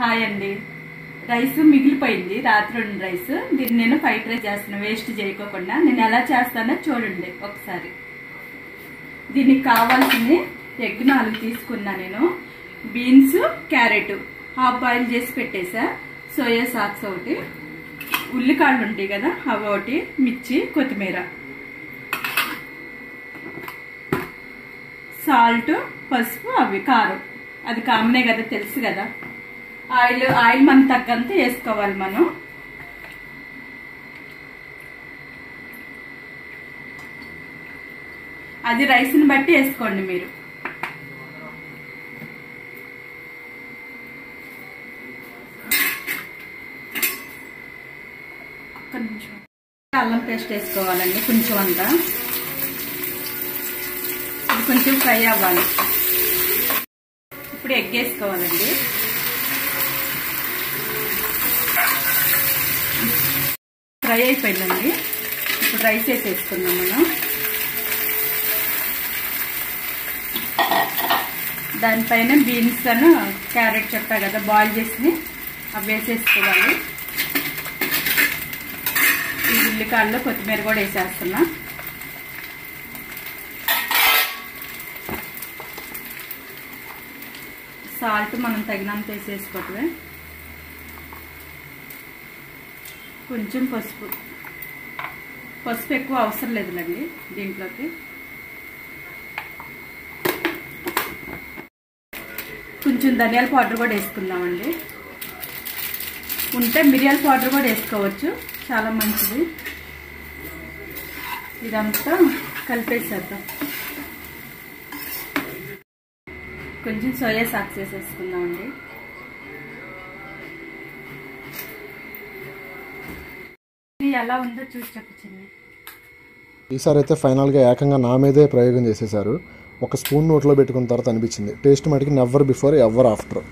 Hi అండి. Rice మిగిలిపోయింది. రాత్రి ఉన్న రైస్. దీన్ని నేను ఫ్రైడ్ రైస్ చేస్తున్నాను వేస్ట్ చేయకోకుండా. నేను ఎలా చేస్తానో చూడండి ఒకసారి. దీనికి కావాల్సింది ఎగ్ నాలుగు తీసుకున్నా నేను. Beans carrot. హాఫ్ బాయిల్ చేసి పెట్టేసా. సోయా సాక్స్ ఒకటి. ఉల్లికాళ్ళు ఉంటాయి కదా అవి ఒకటి. మిర్చి కొత్తిమీర. సాల్ట్ పసుపు అవి కారం. అది కామనే కదా తెలుసు కదా. ఆయిల్ ఆయిల్ మన తగ్గంత వేసుకోవాలి మనం. అది రైస్ని బట్టి వేసుకోండి మీరు. అల్లం పేస్ట్ వేసుకోవాలండి కొంచెం అంతా. ఇది కొంచెం ఫ్రై అవ్వాలి. ఇప్పుడు ఎగ్ వేసుకోవాలండి. ఫ్రై అయిపోయిందండి. ఇప్పుడు రైస్ వేసేసుకుందాం మనం. దానిపైన బీన్స్ అను క్యారెట్ చెప్పా కదా బాయిల్ చేసి అవి వేసేసుకోవాలి. ఈ ఉల్లికాయల్లో కొత్తిమీర కూడా వేసేస్తున్నా. సాల్ట్ మనం తగినంత వేసేసుకోవటమే. కొంచెం పసుపు. పసుపు ఎక్కువ అవసరం లేదులండి దీంట్లోకి. కొంచెం ధనియాల పౌడర్ కూడా వేసుకుందామండి. ఉంటే మిరియాల పౌడర్ కూడా వేసుకోవచ్చు. చాలా మంచిది. ఇదంతా కలిపేసేద్దాం. కొంచెం సోయా సాక్స్ వేసేసుకుందామండి. ఎలా ఉందో చూసి చెప్పచ్చింది ఈసారి అయితే ఫైనల్గా ఏకంగా నా మీదే ప్రయోగం చేసేశారు. ఒక స్పూన్ నోట్లో పెట్టుకున్న తర్వాత అనిపించింది. టేస్ట్ మటుకి నెవర్ బిఫోర్ ఎవర్ ఆఫ్టర్